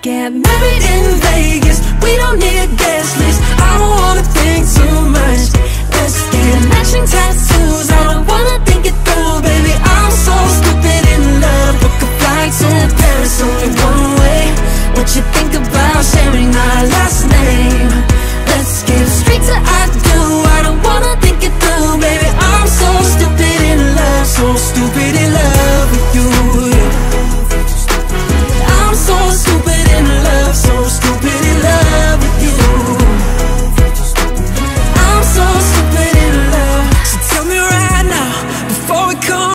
Get married in Vegas. We don't need a guest list. I don't wanna think too much. Let's get matching tattoos. I don't wanna think it through, baby. I'm so stupid in love. Book a flight to Paris, only one way What you think about sharing my last name? Let's get straight to I do. I don't wanna think it through, baby. I'm so stupid in love So stupid in love with you.